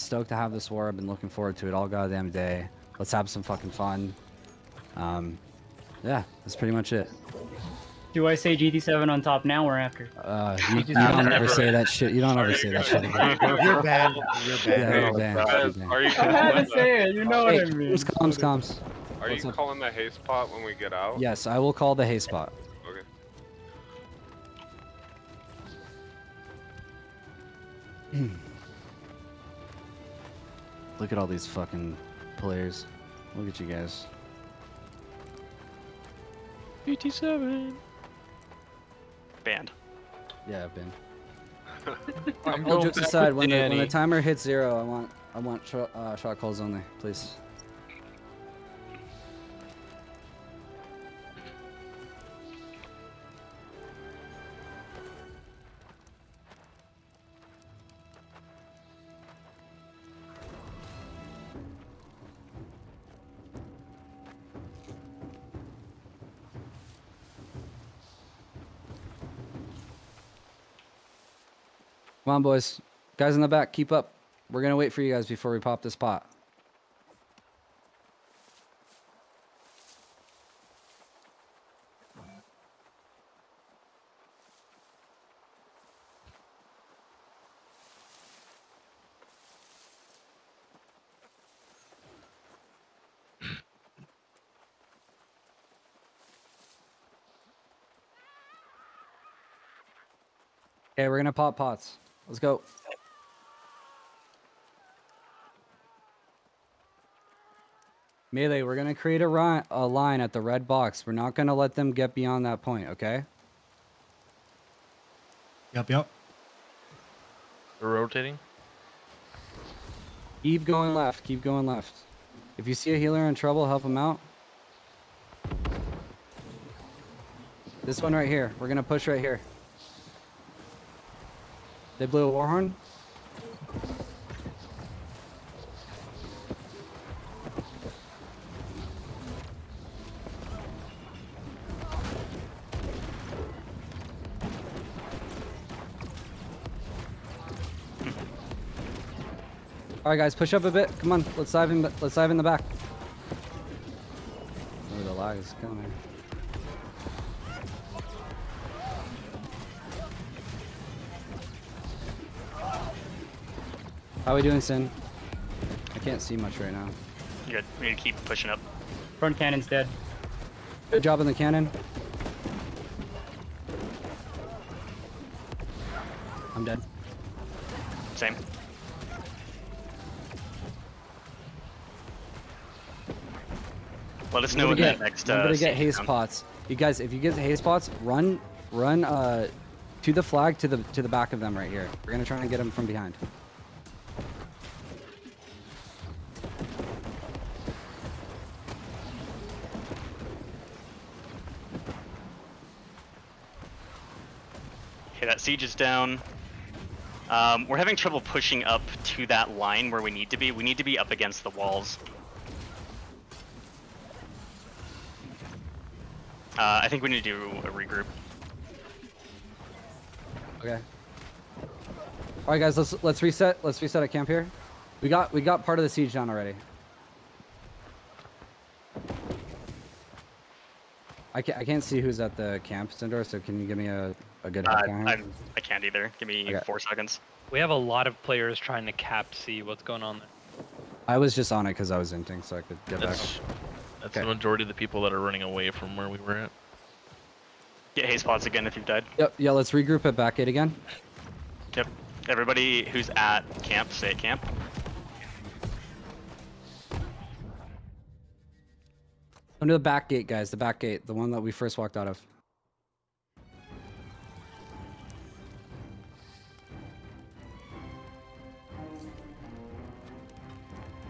stoked to have this war. I've been looking forward to it all goddamn day. Let's have some fucking fun. Um, yeah, that's pretty much it. Do I say GT7 on top now or after? Uh, you, you don't ever say that shit. You don't ever say that shit again. You're banned. You're Yeah, you're banned. You're you I had to say it. You know what I mean. comms, comms, comms. are what's you up? calling the haste pot when we get out? Yes, I will call the haste pot. Look at all these fucking players. Look at you guys. BT7. Banned. Yeah, Ben. I'm All going jokes back aside, with when the, when the timer hits zero, I want I want sh- uh, shot calls only, please. Come on, boys. Guys in the back, keep up. We're gonna wait for you guys before we pop this pot. Okay, we're gonna pop pots. Let's go. Melee, we're gonna create a, a line at the red box. We're not gonna let them get beyond that point, okay? Yep, yep. We're rotating. Keep going left. Keep going left. If you see a healer in trouble, help him out. This one right here. We're gonna push right here. They blew a war horn. All right, guys, push up a bit. Come on, let's dive in. Let's dive in the back. Oh, the lag is me. How we doing, Sin? I can't see much right now. Good. We need to keep pushing up. Front cannon's dead. Good job on the cannon. I'm dead. Same. Let us know Remember when to that next remember uh, to get siege haze down. pots. You guys, if you get the haste pots, run, run uh, to the flag to the to the back of them right here. We're gonna try and get them from behind. Okay, siege is down. Um, we're having trouble pushing up to that line where we need to be. We need to be up against the walls. Uh, I think we need to do a regroup. Okay. All right, guys, let's let's reset. Let's reset at camp here. We got we got part of the siege down already. I can't I can't see who's at the camp, Sindor. So can you give me a a good Uh, head? I'm, I can't either. Give me Okay. four seconds. We have a lot of players trying to cap see what's going on there. I was just on it because I was inting, so I could get back. That's that's Okay. the majority of the people that are running away from where we were at. Get haste pots again if you've died. Yep. Yeah. Let's regroup at back gate again. Yep. Everybody who's at camp, stay at camp. Under the back gate, guys. The back gate, the one that we first walked out of.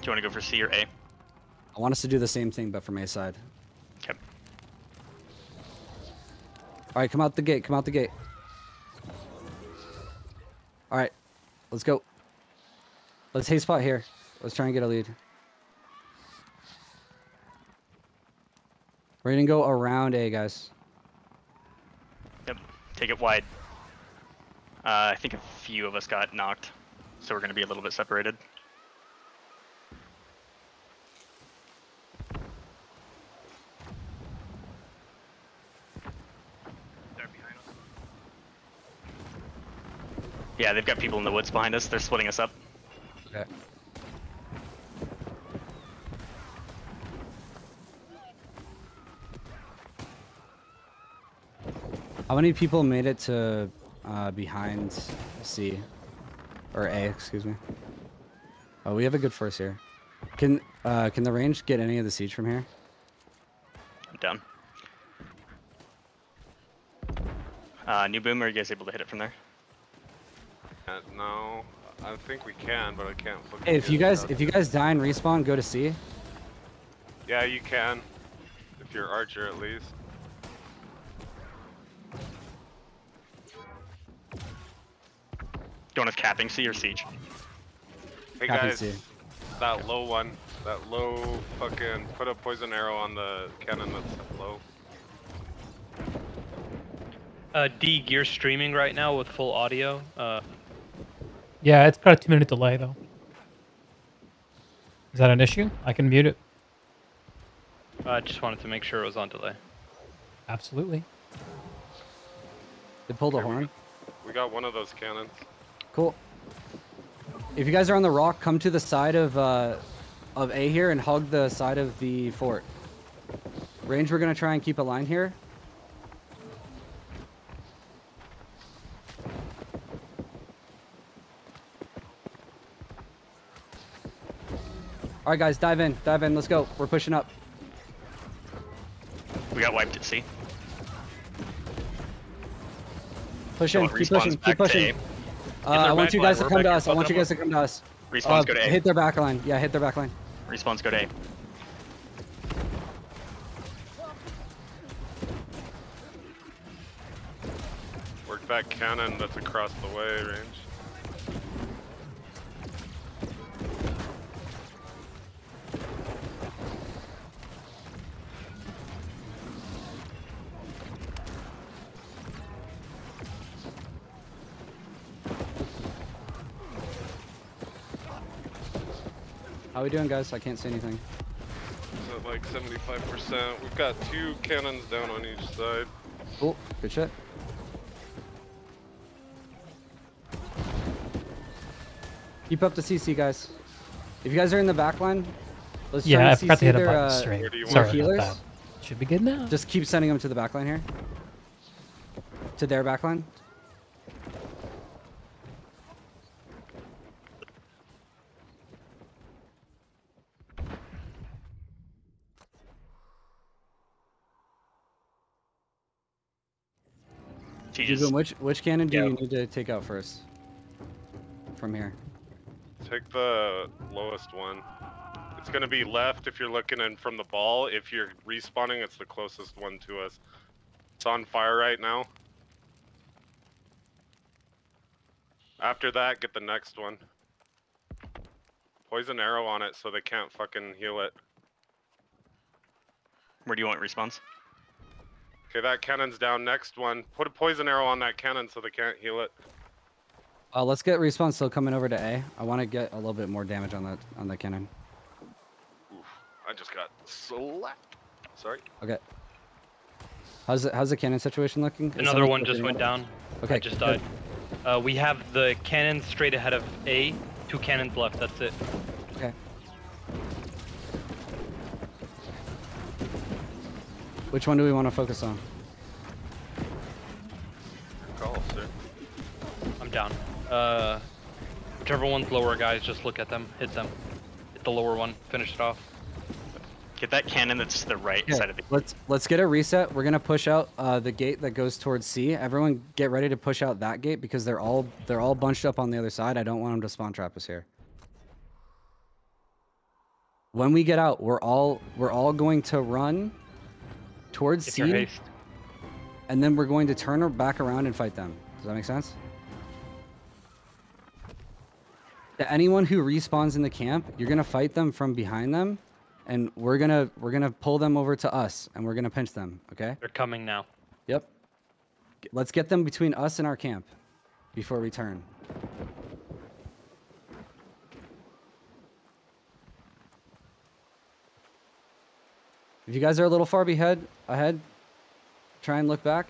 Do you want to go for C or A? I want us to do the same thing, but from A side. Okay. All right, come out the gate. Come out the gate. All right, let's go. Let's haste pot here. Let's try and get a lead. We're gonna go around A, guys. Yep. Take it wide. Uh, I think a few of us got knocked, so we're going to be a little bit separated. Yeah, they've got people in the woods behind us. They're splitting us up. Okay. How many people made it to uh, behind C or A? Excuse me. Oh, we have a good force here. Can uh, can the range get any of the siege from here? I'm done. Uh, new boom, are you guys able to hit it from there? No, I think we can, but I can't. Hey, if you guys if you guys die and respawn, go to C. Yeah, you can. If you're archer, at least. Going with capping C or siege? Hey Copy guys, C. that low one, that low fucking put a poison arrow on the cannon that's low. Uh, D, you're streaming right now with full audio. Uh, Yeah, it's got a two minute delay though. Is that an issue? I can mute it. I just wanted to make sure it was on delay. Absolutely. They pulled a Okay, we horn. We got one of those cannons. Cool. If you guys are on the rock, come to the side of uh, of A here and hug the side of the fort. Range, we're gonna try and keep a line here. All right, guys, dive in, dive in. Let's go. We're pushing up. We got wiped at C. Push in. Keep pushing. Keep pushing. Uh, I want you back guys to come We're to us. I want you guys to come to us. Respawns Uh, go to A. hit their back line. Yeah, hit their back line. Respawns go to A. Work that cannon that's across the way, range. How we doing, guys? I can't see anything. It's at like 75%. We've got two cannons down on each side. Cool. Good shit. Keep up the CC, guys. If you guys are in the back line, let's try Yeah, I and forgot to CC hit a their, button uh, straight. where do you Sorry healers? Should be good now. Just keep sending them to the back line here. To their back line. Jesus. Jugun, which which cannon do Yeah. you need to take out first? From here. Take the lowest one. It's gonna be left if you're looking in from the ball. If you're respawning, it's the closest one to us. It's on fire right now. After that, get the next one. Poison arrow on it so they can't fucking heal it. Where do you want respawns? Okay, that cannon's down. Next one. Put a poison arrow on that cannon so they can't heal it. Uh, let's get respawn still coming over to A. I want to get a little bit more damage on that on the cannon. Oof, I just got slapped. Sorry. Okay. How's the, how's the cannon situation looking? Is Another one just went down. Okay. I just died. Uh, we have the cannon straight ahead of A. Two cannons left. That's it. Which one do we want to focus on? Call, sir. I'm down. Uh, whichever one's lower, guys, just look at them, hit them. Hit the lower one, finish it off. Get that cannon that's to the right Okay, side of the. let's let's get a reset. We're gonna push out uh, the gate that goes towards C. Everyone, get ready to push out that gate because they're all they're all bunched up on the other side. I don't want them to spawn trap us here. When we get out, we're all we're all going to run towards Get C, and then we're going to turn her back around and fight them. Does that make sense? To anyone who respawns in the camp, you're gonna fight them from behind them, and we're gonna we're gonna pull them over to us, and we're gonna pinch them. Okay? They're coming now. Yep. Let's get them between us and our camp before we turn. If you guys are a little far behind, ahead, try and look back.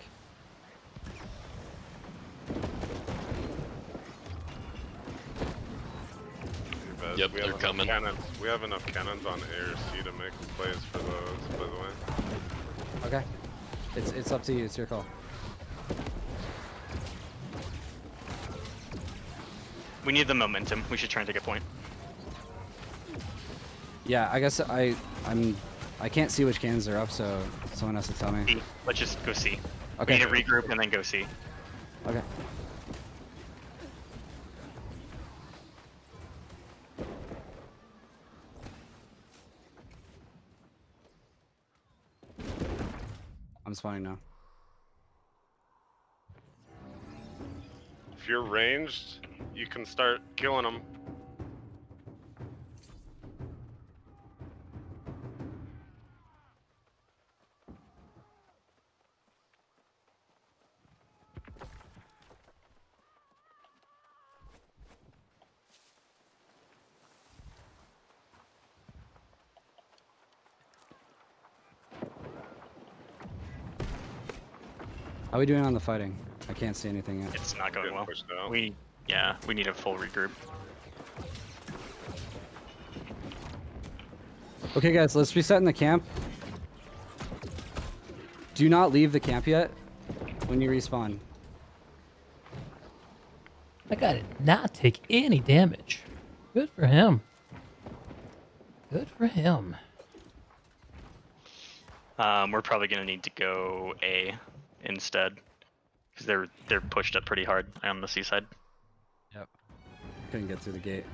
Yep, we they're have enough coming. Cannons. We have enough cannons on A or C to make plays for those, by the way. Okay. It's it's up to you. It's your call. We need the momentum. We should try and take a point. Yeah, I guess I I'm I can't see which cannons are up, so someone has to tell me. C. Let's just go see. Okay. We need to regroup and then go see. Okay. I'm spawning now. If you're ranged, you can start killing them. We doing on the fighting? I can't see anything yet. It's not going well. We, yeah, we need a full regroup. Okay, guys, let's reset in the camp. Do not leave the camp yet when you respawn. That guy did not take any damage. Good for him. Good for him. Um, we're probably gonna need to go A instead, because they're they're pushed up pretty hard on the C side. Yep. Couldn't get through the gate.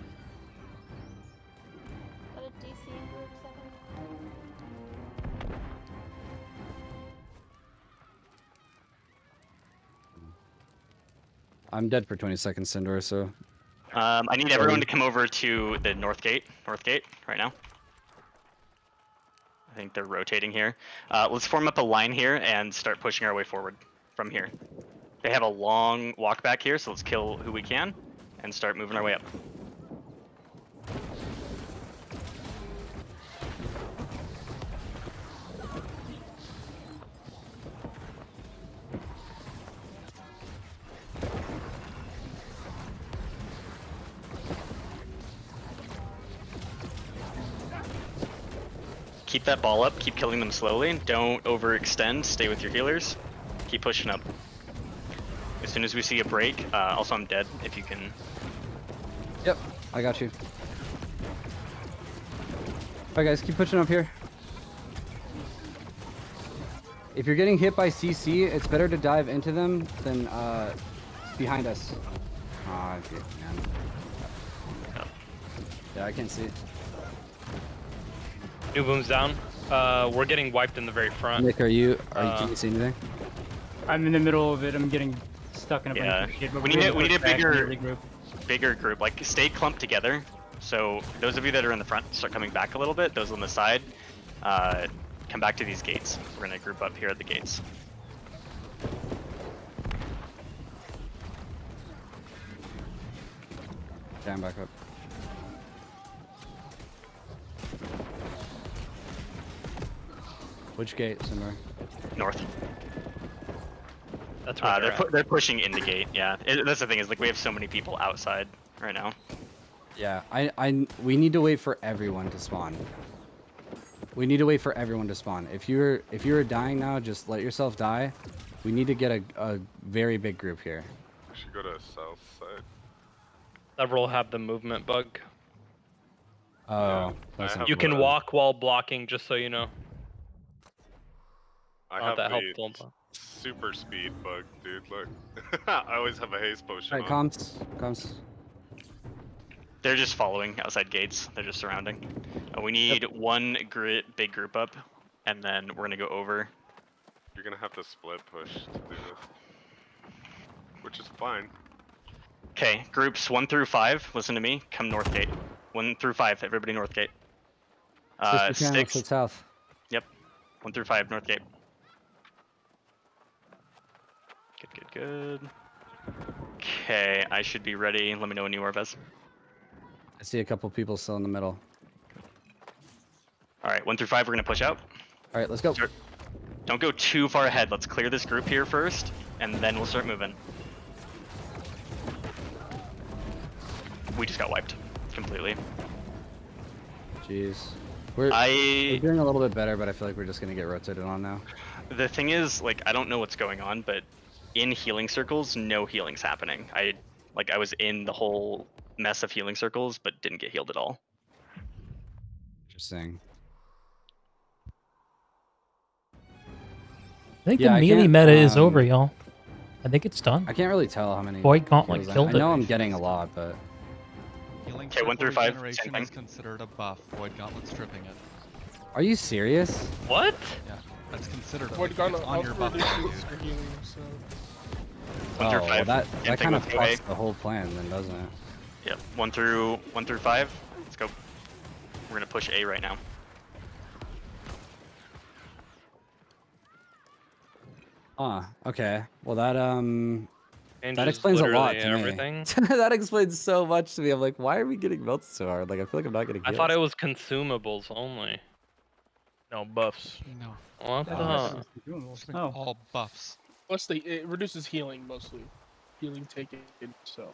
What a DC group seven. I'm dead for 20 seconds, Sindor, so Um, I need everyone to come over to the north gate, north gate, right now. I think they're rotating here. Uh, let's form up a line here and start pushing our way forward from here. They have a long walk back here, so let's kill who we can and start moving our way up. Keep that ball up, keep killing them slowly. Don't overextend, stay with your healers. Keep pushing up. As soon as we see a break, uh, also I'm dead if you can. Yep, I got you. Alright guys, keep pushing up here. If you're getting hit by CC, it's better to dive into them than uh, behind us. Ah, shit, man. Yeah, I can see. New boom's down. Uh, we're getting wiped in the very front. Nick, are you? Are you? Can Uh, you see anything? I'm in the middle of it. I'm getting stuck in a bunch of shit. but We we're need a- we need a push back and bigger- regroup. Bigger group, like stay clumped together. So those of you that are in the front start coming back a little bit. Those on the side, uh, come back to these gates. We're gonna group up here at the gates. Stand back up. Which gate, Sindor? North. That's where Uh, they're they're, pu- they're pushing in the gate. Yeah, It- that's the thing is like we have so many people outside right now. Yeah, I, I, we need to wait for everyone to spawn. We need to wait for everyone to spawn. If you're, if you're dying now, just let yourself die. We need to get a, a very big group here. We should go to south side. Several have the movement bug. Oh, that's I not have You can walk while blocking, just so you know. I Not have that the helpful. super speed bug, dude. Look, I always have a haste potion. Alright, on. comms, comms. They're just following outside gates. They're just surrounding. Uh, we need one gri big group up, and then we're gonna go over. You're gonna have to split push to do this, which is fine. Okay, groups one through five. Listen to me. Come north gate. One through five. Everybody north gate. Uh, Sister Karen, let's six. south. Yep. One through five. North gate. Good. Good. Okay, I should be ready. Let me know when you are, Vez. I see a couple people still in the middle. All right, one through five. We're gonna push out. Alright, let's go. Start- Don't go too far ahead. Let's clear this group here first, and then we'll start moving. We just got wiped completely. Jeez. We're, we're doing a little bit better, but I feel like we're just gonna get rotated on now. the thing is like I don't know what's going on, but in healing circles, no healing's happening. I like I was in the whole mess of healing circles, but didn't get healed at all. Interesting. I think Yeah, I the melee can't, meta is over, um, y'all. I think it's done. I can't really tell how many. Void Gauntlet kills I- killed I know. I'm getting a lot, but Healing Okay, one through five, same regeneration thing. is considered a buff. Void Gauntlet stripping it. are you serious? What? Yeah, that's considered a Void it's Gauntlet on your also buff value. healing, so... One oh, through well, that that kind of with fucks the whole plan, then, doesn't it? Yep, one through one through five. Let's go. We're gonna push A right now. Ah, okay. Well, that um, And that explains a lot literally to me. everything. that explains so much to me. I'm like, why are we getting melted so hard? Like, I feel like I'm not getting. I thought it was consumables only. No buffs. No, What Oh, the? it's Oh. all buffs. Plus, they, it reduces healing mostly. Healing taken, so...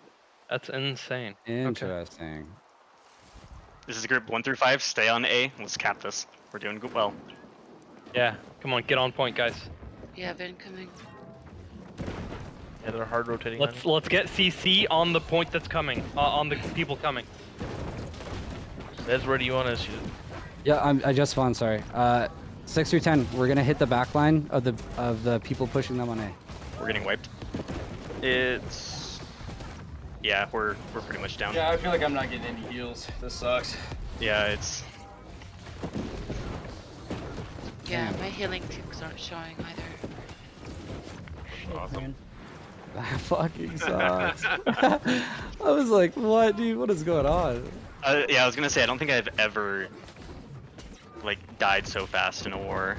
That's insane. Interesting. This is group one through five. Stay on A. Let's cap this. We're doing good. Well, Yeah, come on, get on point, guys. You have incoming. Yeah, they're hard rotating. Let's let's get CC on the point that's coming, uh, on the people coming. That's where do you want us? Yeah, I'm, I just spawned. Sorry. Uh, six through ten. We're gonna hit the back line of the of the people pushing them on A. we're getting wiped. It's yeah, we're we're pretty much down. Yeah, I feel like I'm not getting any heals. This sucks. Yeah, it's Yeah, my healing ticks aren't showing either. Awesome. That fucking sucks. I was like, what, dude? What is going on? uh, yeah. I was gonna say I don't think I've ever like died so fast in a war.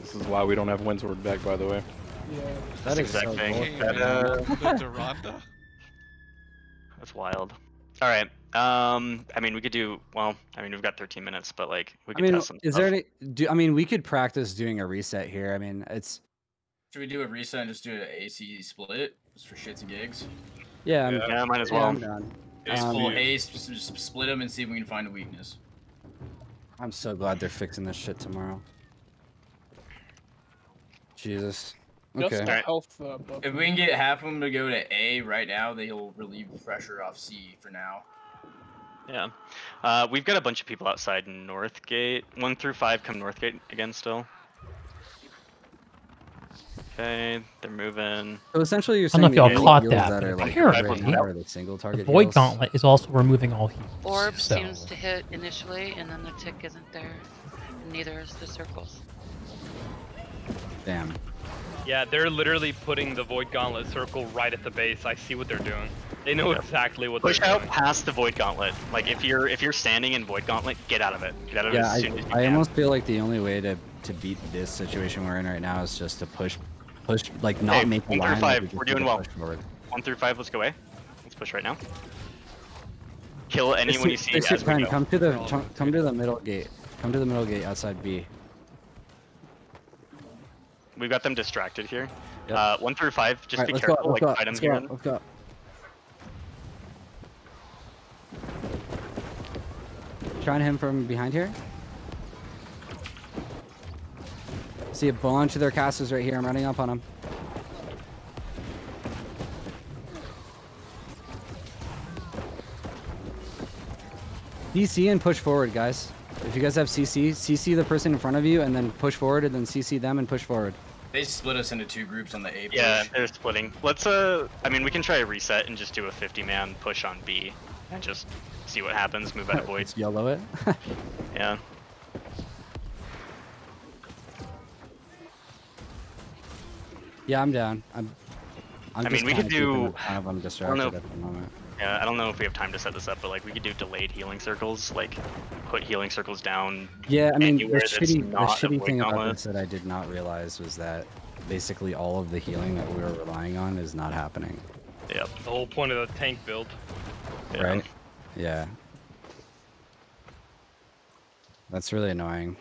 This is why we don't have Windsword back, by the way. Yeah. That is exact thing. That, uh, Diranda? That's wild. All right. Um, I mean, we could do well. I mean, we've got 13 minutes, but like we I could mean, test some. is stuff. there any? Do I mean we could practice doing a reset here? I mean, it's Should we do a reset and just do an AC split? Just for shits and gigs? yeah. I'm, Yeah. Yeah, might as yeah, well. I'm down. Just Um, full haste, just, just split them and see if we can find a weakness. I'm so glad they're fixing this shit tomorrow. Jesus. Okay. the health uh. If we can get half of them to go to A right now, they'll relieve pressure off C for now. Yeah. Uh, we've got a bunch of people outside Northgate. One through five come Northgate again still. Okay, they're moving. So essentially, you're I don't saying know if the y'all only caught heals that, that but are like apparently right now are the single target. The Void heals. Gauntlet is also removing all heals. Orb so. seems to hit initially, and then the tick isn't there. Neither is the circles. Damn. Yeah, they're literally putting the Void Gauntlet circle right at the base. I see what they're doing. They know exactly what Push they're doing. Push out past the Void Gauntlet. Like if you're if you're standing in Void Gauntlet, get out of it. Get out of it Yeah, as soon as you I, I almost feel like the only way to to beat this situation we're in right now is just to push, push like not Hey, make one through five. we're doing well. One through five, let's go away. Let's push right now. Kill anyone you see as we go. come to the come, come to the middle gate. Come to the middle gate outside B. We've got them distracted here. Yep. Uh, one through five, just Alright, be careful. go. Like go. fight them here. go. Let's go. Trying him from behind here. See a bunch of their casters right here. I'm running up on them. DC and push forward, guys. If you guys have CC, CC the person in front of you, and then push forward, and then CC them and push forward. They split us into two groups on the A push. Yeah, they're splitting. Let's uh, I mean, we can try a reset and just do a 50-man push on B, and just see what happens. Move out of void. Let's yellow it. Yeah. Yeah, I'm down. I'm. I'm I just mean, we could keeping do- a ton of them I don't distracted know. at the moment. Yeah, I don't know if we have time to set this up, but like we could do delayed healing circles, like put healing circles down. Yeah, I mean, the that's shitty, the a shitty thing about this that I did not realize was that basically all of the healing that we were relying on is not happening. Yep. The whole point of the tank build. Yeah. Right? Yeah. That's really annoying.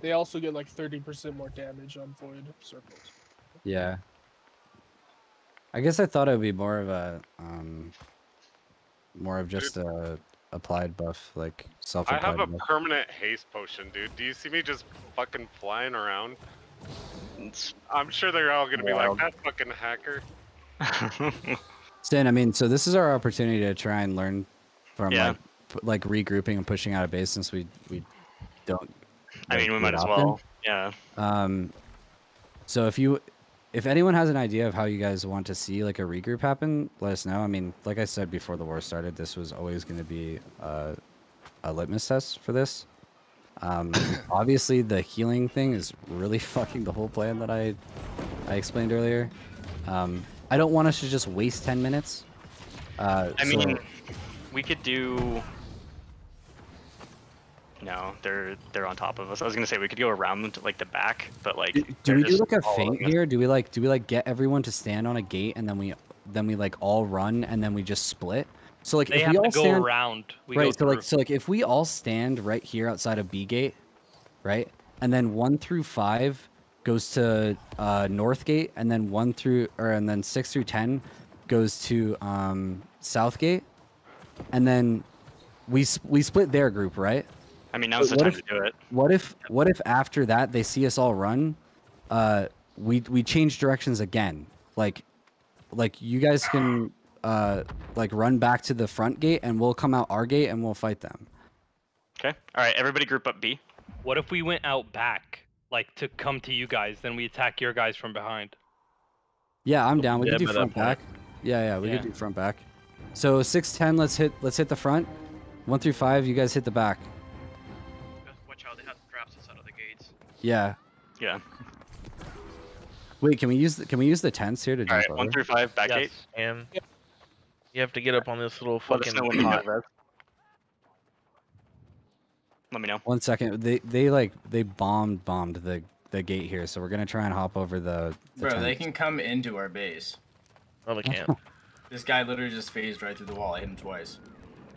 They also get like 30% more damage on void circles. Yeah. I guess I thought it would be more of a um more of just a applied buff, like I self-applied. have a buff. permanent haste potion, dude. Do you see me just fucking flying around? I'm sure they're all gonna be like, that fucking hacker. Stan, I mean, so this is our opportunity to try and learn from Yeah. like like regrouping and pushing out of base since we we don't. I mean, we might as often. well. Yeah. Um, so if you, if anyone has an idea of how you guys want to see like a regroup happen, let us know. I mean, like I said before the war started, this was always going to be uh, a litmus test for this. Um, obviously, the healing thing is really fucking the whole plan that I, I explained earlier. Um, I don't want us to just waste ten minutes. Uh, I so- mean, we could do. No, they're they're on top of us. I was gonna say we could go around to like the back, but like. do they're we do like a following feint here? Do we like do we like get everyone to stand on a gate and then we then we like all run and then we just split? So like They if have we to all go stand around. We right, go so like so like if we all stand right here outside of B gate, right, and then one through five goes to uh, North gate, and then one through or and then six through ten goes to um, South gate, and then we sp- we split their group, right? I mean, now's the time what to do it. What if what if after that they see us all run, uh, we we change directions again, like, like you guys can uh like run back to the front gate and we'll come out our gate and we'll fight them. Okay. All right. Everybody, group up B. What if we went out back, like to come to you guys, then we attack your guys from behind? Yeah, I'm down. We Yeah, can do by that front point. back. Yeah, yeah, we Yeah. could do front back. So six ten, let's hit let's hit the front. One through five, you guys hit the back. Yeah. Yeah. Wait, can we use the, can we use the tents here to jump right. over? One through five. Back gate. Yes. And you have to get up on this little Let us fucking. know when you have that. Let me know. One second. They they like they bombed bombed the the gate here, so we're gonna try and hop over the. the Bro, they can come into our base. No, they can't. This guy literally just phased right through the wall. I hit him twice.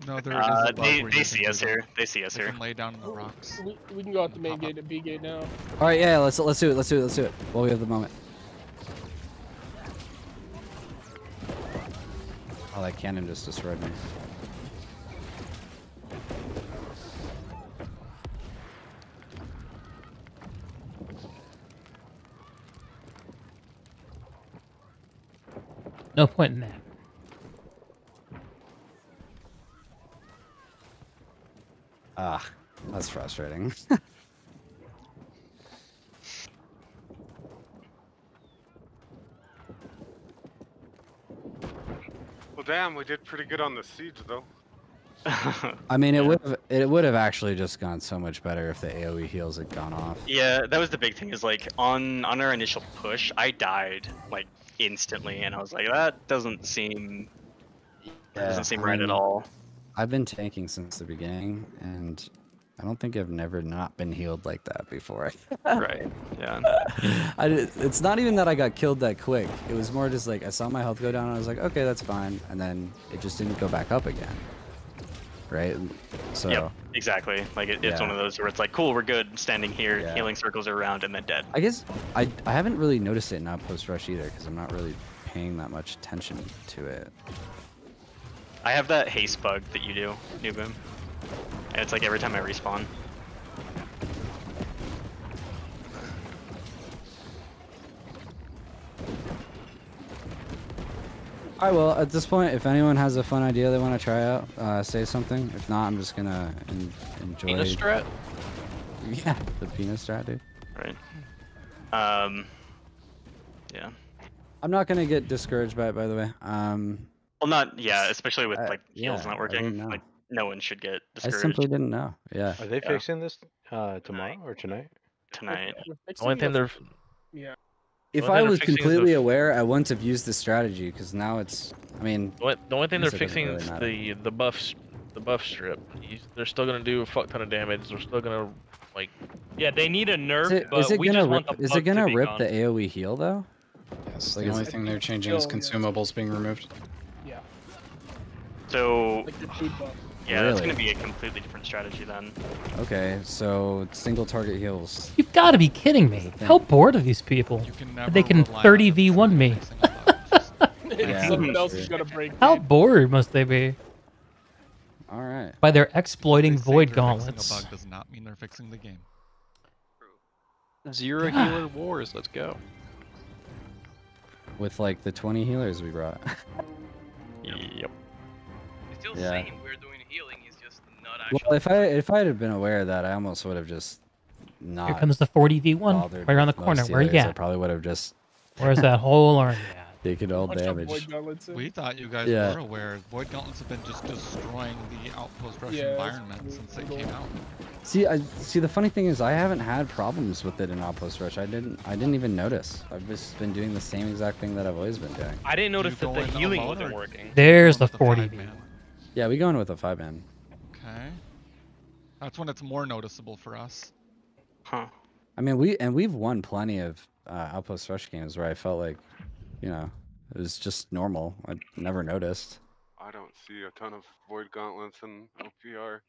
No, there is Uh, a they they see us here. They see us They here. can lay down in the rocks. We, we can go out the main gate to B gate now. All right, yeah, let's let's do it. Let's do it. Let's do it. While we have the moment. Oh, that cannon just destroyed me. No point in that. Ah, that's frustrating. Well, damn, we did pretty good on the siege though. I mean, it would have it would have actually just gone so much better if the AOE heals had gone off. Yeah, that was the big thing. Is like on on our initial push, I died like instantly, and I was like, that doesn't seem that Yeah, doesn't seem I right at all. I've been tanking since the beginning, and I don't think I've never not been healed like that before. right. Yeah. I, di- it's not even that I got killed that quick. It was more just like I saw my health go down, and I was like, okay, that's fine, and then it just didn't go back up again. Right. So. Yep. Exactly. Like it, it's one of those where it's like, cool, we're good, standing here, Yeah. healing circles are around, and then dead. I guess I I haven't really noticed it in post rush either because I'm not really paying that much attention to it. I have that haste bug that you do, New Boom. And it's like every time I respawn. All right. Well, at this point, if anyone has a fun idea they want to try out, uh, say something. If not, I'm just gonna en- enjoy. Penis strat? Yeah, the penis strat, dude. Right. Um. Yeah. I'm not gonna get discouraged by it, by the way. Um, Well, not yeah, especially with I- like heals yeah, not working. Like no one should get I simply didn't know. Yeah. Are they Yeah. fixing this uh, tomorrow or tonight? tonight. The only thing they're Yeah. If I was fixing is the completely aware, I wouldn't have used this strategy because now it's. I mean, the only- the only thing they're guess it doesn't fixing really is the the buff the buff strip. You- They're still gonna do a fuck ton of damage. They're still gonna like Yeah, they need a nerf, is it, but is it we gonna just rip? want the Is it gonna to rip gone. the AOE heal though? Yes, Like, the only thing they're changing is Still, yeah. consumables being removed. Yeah. So Like your food buff. yeah, that's gonna be a completely different strategy then. Okay, so single target heals. You've got to be kidding me. How bored are these people? That they can 30v1 me. fixing a bug. Just- And Yeah, someone else is gonna break. How bored must they be? All right. By their exploiting They void they're gauntlets. A bug does not mean they're fixing the game. Zero God. healer wars. Let's go. With like the 20 healers we brought. Yep. It's still Yeah. saying we're doing healing, it's just not actually. well, if I if I had been aware of that, I almost would have just not. Here comes the 40v1 right around the corner. Where you healers. I probably would have just Where's that whole army at? taken all Bunch damage. void gauntlets in. We thought you guys Yeah. were aware. Void gauntlets have been just destroying the outpost rush Yeah, environment really since they brutal. came out. See, I see. The funny thing is, I haven't had problems with it in Outpost Rush. I didn't. I didn't even notice. I've just been doing the same exact thing that I've always been doing. I didn't notice that the healing wasn't working. There's the Going 40v. five-man? Yeah, we going with a five man. Okay. That's when it's more noticeable for us. Huh. I mean, we and we've won plenty of uh, Outpost Rush games where I felt like, you know, it was just normal. I never noticed. I don't see a ton of void gauntlets in OPR.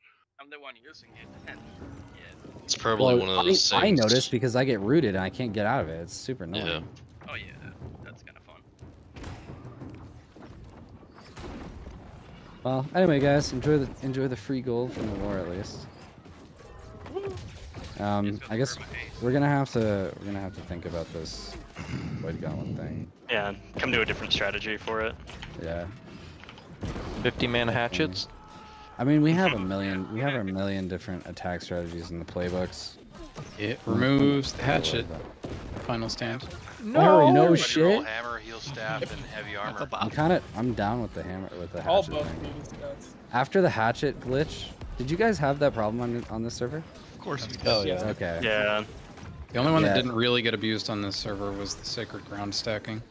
I'm the one using it. yeah. It's probably Well, one of those I, I things. noticed because I get rooted and I can't get out of it. It's super annoying. Yeah. Oh yeah, Well, anyway, guys, enjoy the enjoy the free gold from the war at least. Um, I guess we're gonna have to we're gonna have to think about this void gauntlet thing. Yeah, come to a different strategy for it. Yeah. 50 man hatchets. I mean, we have a million we have a million different attack strategies in the playbooks. It removes the hatchet. Final stand. No, no shit. Roll hammer, heal staff, and heavy armor. I'm kind of I'm down with the hammer with the All hatchet buff thing. After the hatchet glitch, did you guys have that problem on on this server? Of course we did. Oh yeah. Okay. Yeah. The only one Yeah. that didn't really get abused on this server was the sacred ground stacking.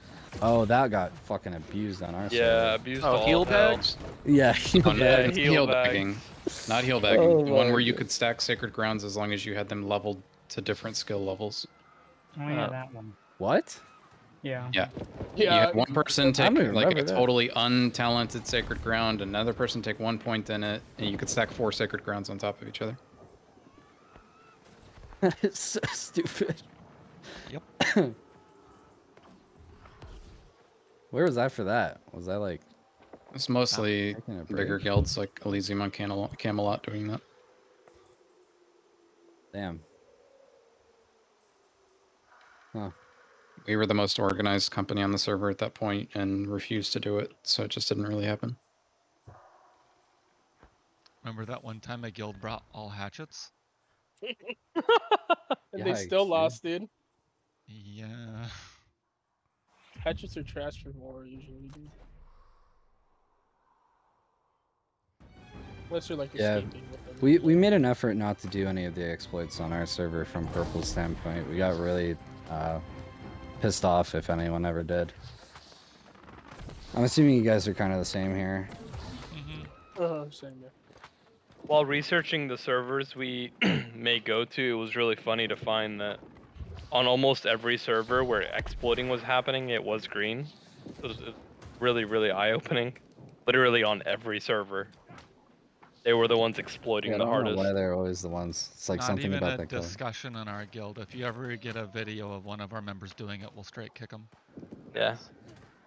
Oh, that got fucking abused on our Yeah, server. abused Oh, all heal bags. Yeah. Oh, no, Yeah, it's heal heal bagging, not heal bagging. Oh the one where you could stack sacred grounds as long as you had them leveled to different skill levels. Oh yeah, Uh, that one. What? Yeah. Yeah. Yeah. you had one person take like a remember that. totally untalented sacred ground, another person take one point in it, and you could stack four sacred grounds on top of each other. That is so stupid. Yep. Where was I for that? Was I like It's mostly bigger break? guilds like Elysium on Camelot, Camelot doing that. Damn. Huh. We were the most organized company on the server at that point and refused to do it, so it just didn't really happen. Remember that one time a guild brought all hatchets? And they still Yikes, lost, dude. Yeah. Hatchets are trash for war usually, dude. Unless you're like Yeah, with them. We we made an effort not to do any of the exploits on our server from Purple's standpoint. We got really uh, pissed off if anyone ever did. I'm assuming you guys are kind of the same here. Uh-huh, same here. While researching the servers we may go to, it was really funny to find that on almost every server where exploiting was happening, it was green. It was uh, really, really eye-opening. Literally on every server. They were the ones exploiting Yeah, I the don't know hardest. why they're always the ones. It's like Not something even about a that color. discussion in our guild. If you ever get a video of one of our members doing it, we'll straight kick them. Yeah.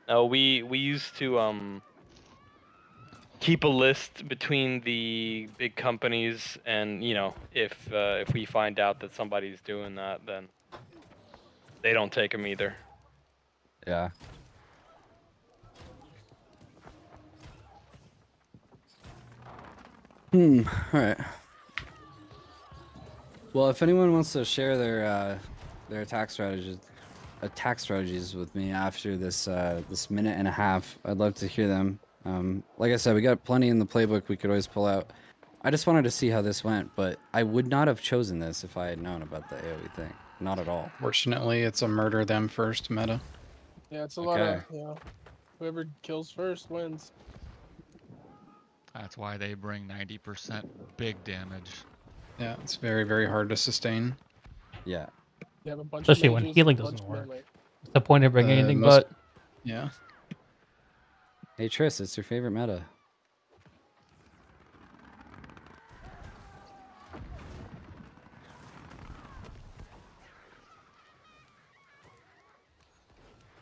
No, we we used to um keep a list between the big companies, and you know, if uh, if we find out that somebody's doing that, then they don't take them either. Yeah. Hmm. All right. Well, if anyone wants to share their uh, their attack strategies, attack strategies with me after this uh, this minute and a half, I'd love to hear them. Um, like I said, we got plenty in the playbook we could always pull out. I just wanted to see how this went, but I would not have chosen this if I had known about the AOE thing. Not at all. Fortunately, it's a murder them first meta. Yeah, it's a lot of Okay. you know, whoever kills first wins. That's why they bring 90% big damage. Yeah, it's very, very hard to sustain. Yeah. You have a bunch Especially of when healing doesn't work. melee. What's the point of bringing Uh, anything most- but Yeah. Hey Tris, it's your favorite meta.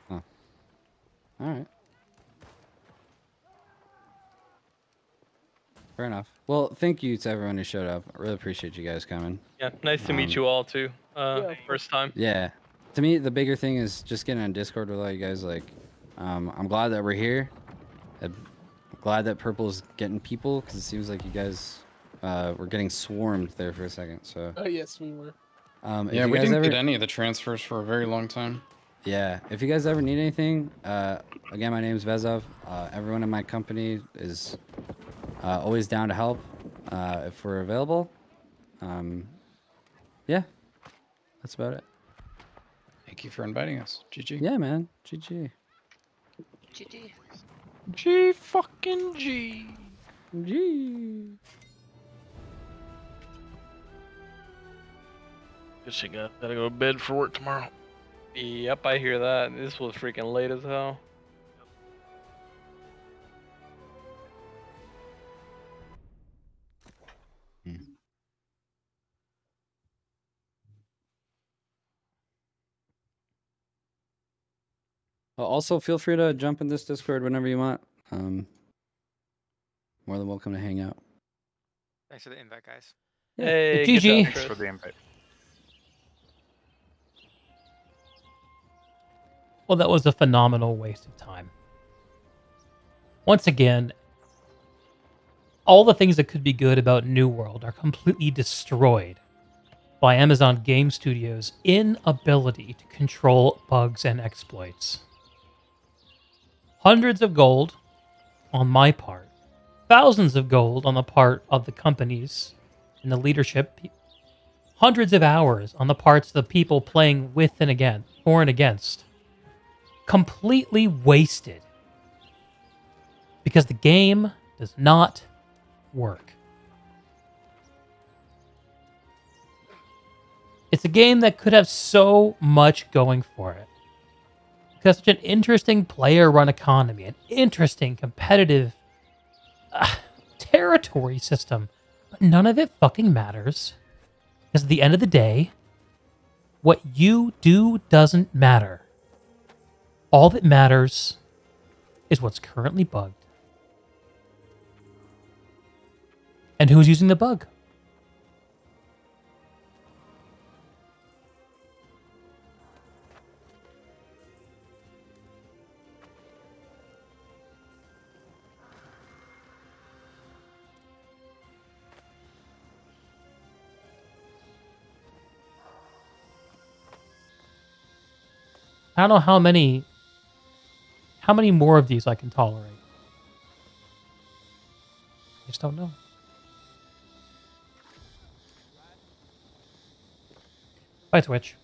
Huh. All right. Fair enough. Well, thank you to everyone who showed up. I really appreciate you guys coming. Yeah, nice to Um, meet you all too. Uh, first time. Yeah. To me, the bigger thing is just getting on Discord with all you guys. Like, um, I'm glad that we're here. I'm glad that Purple's getting people because it seems like you guys uh, were getting swarmed there for a second. So, Oh yes, we were. um, Yeah, we guys didn't ever, get any of the transfers for a very long time. Yeah, if you guys ever need anything, uh, again, my name is Vezov. Uh, everyone in my company is uh, always down to help uh, if we're available. Um, yeah, that's about it. Thank you for inviting us. GG. Yeah, man. GG. GG. G fucking G. G. Guess you got gotta go to bed for work tomorrow. Yep, I hear that. This was freaking late as hell. Also, feel free to jump in this Discord whenever you want. Um, more than welcome to hang out. Thanks for the invite, guys. Yeah. Hey, GG. Thanks for the invite. Well, that was a phenomenal waste of time. Once again, all the things that could be good about New World are completely destroyed by Amazon Game Studios' inability to control bugs and exploits. Hundreds of gold on my part, thousands of gold on the part of the companies and the leadership, hundreds of hours on the parts of the people playing with and against, for and against completely wasted because the game does not work. It's a game that could have so much going for it. It has such an interesting player run economy, an interesting competitive uh, territory system, but none of it fucking matters. Because at the end of the day, what you do doesn't matter. All that matters is what's currently bugged. And who's using the bug? I don't know how many how many more of these I can tolerate. I just don't know. Bye, Twitch.